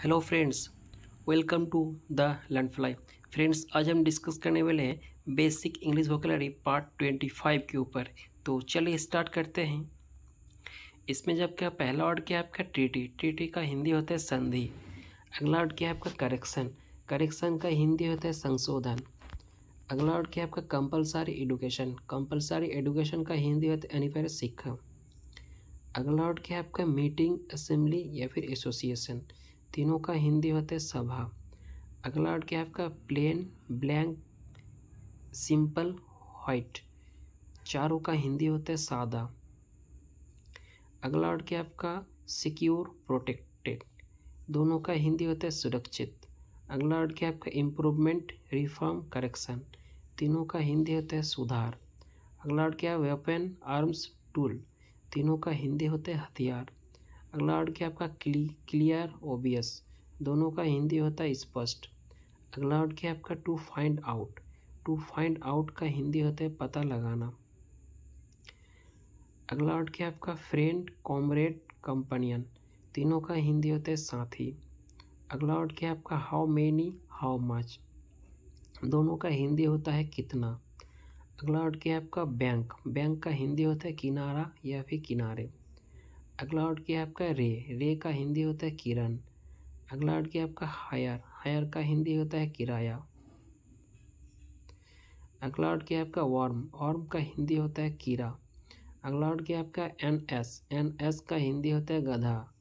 Hello friends, welcome to the Learn Fly. Friends, आज हम discuss करने वाले हैं basic English vocabulary part twenty five के ऊपर। तो चलिए स्टार्ट करते हैं। इसमें जब क्या पहला वर्ड क्या है आपका? ट्रीटी ट्रीटी का हिंदी होता है संधि। अगला वर्ड क्या है आपका? करेक्शन करेक्शन का हिंदी होता है संशोधन। अगला वर्ड क्या है आपका? कंपलसरी एडुकेशन कंपलसरी एडुकेशन का हिंदी होता है अनिवार्य शिक्षा। अगला वर्ड क्या है आपका? मीटिंग असेंबली या फिर एसोसिएशन तीनों का हिंदी होता है सभा। अगला वर्ड क्या है आपका? प्लेन, ब्लैंक, सिंपल वाइट चारों का हिंदी होता है सादा। अगला वर्ड क्या आपका? Secure, protected. दोनों का हिंदी होता है सुरक्षित। अगला वर्ड क्या आपका? Improvement, reform, correction. तीनों का हिंदी होता है सुधार। अगला वर्ड क्या है? Weapon, arms, tool. तीनों का हिंदी होता है हथियार। अगला वर्ड क्या आपका क्ली, क्लियर ओबियस दोनों का हिंदी होता है स्पष्ट. अगला वर्ड क्या आपका to find out to find out का हिंदी होता है पता लगाना. अगला वर्ड क्या आपका फ्रेंड कॉमरेड कंपनियन तीनों का हिंदी होता है साथी. अगला वर्ड क्या आपका हाउ मेनी हाउ मच दोनों का हिंदी होता है कितना. अगला वर्ड क्या आपका बैंक बैंक का हिंदी होता है किनारा या फिर किनारे. अगला वर्ड क्या है आपका? रे। रे का हिंदी होता है किरण। अगला वर्ड क्या है आपका? हायर। हायर का हिंदी होता है किराया। अगला वर्ड क्या है आपका? वार्म वार्म का हिंदी होता है कीड़ा अगला वर्ड क्या है आपका? एन एस एन एस का हिंदी होता है गधा।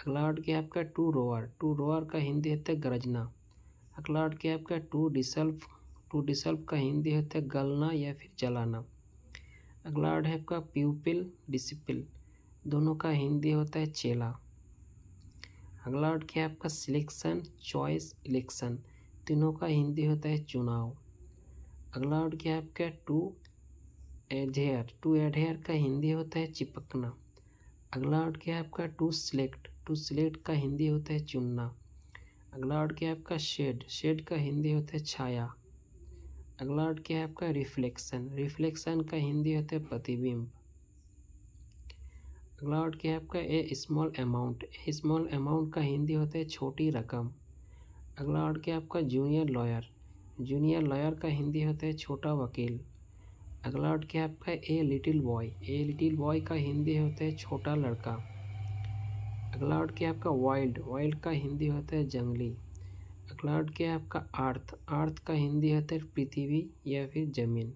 अगला वर्ड क्या है आपका? टू रोअर टू रोअर का हिंदी होता है गरजना। अगला वर्ड क्या है आपका? टू डिसल्फ टू डिसल्फ का हिंदी होता है गलना या फिर जलाना। अगला वर्ड है आपका प्यूपिल डिसिपिल दोनों का हिंदी होता है चेला। अगला वर्ड क्या है? आपका सिलेक्शन चॉइस इलेक्शन तीनों का हिंदी होता है चुनाव। अगला वर्ड क्या है? आपका टू एडहेयर टू एडहेयर का हिंदी होता है चिपकना। अगला वर्ड क्या है? आपका टू सिलेक्ट टू सिलेक्ट का हिंदी होता है चुनना। अगला वर्ड क्या है? आपका शेड शेड का हिंदी होता है छाया। अगला वर्ड क्या है? आपका रिफ्लेक्शन रिफ्लेक्शन का हिंदी होता है प्रतिबिंब। अगला वर्ड क्या है आपका a small amount small amount का हिंदी होता है छोटी रकम। अगला वर्ड क्या है आपका जूनियर लॉयर जूनियर लॉयर का हिंदी होता है छोटा वकील। अगला वर्ड क्या है आपका a little boy, a little boy का हिंदी होता है छोटा लड़का। अगला वर्ड क्या है आपका वाइल्ड वाइल्ड का हिंदी होता है जंगली। अगला वर्ड क्या है आपका अर्थ अर्थ का हिंदी होता है पृथ्वी या फिर ज़मीन।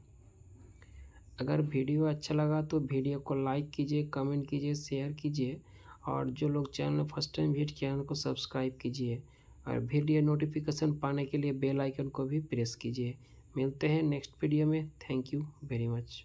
अगर वीडियो अच्छा लगा तो वीडियो को लाइक कीजिए, कमेंट कीजिए, शेयर कीजिए और जो लोग चैनल फ़र्स्ट टाइम विज़िट किया को सब्सक्राइब कीजिए और वीडियो नोटिफिकेशन पाने के लिए बेल आइकन को भी प्रेस कीजिए। मिलते हैं नेक्स्ट वीडियो में। Thank you very much.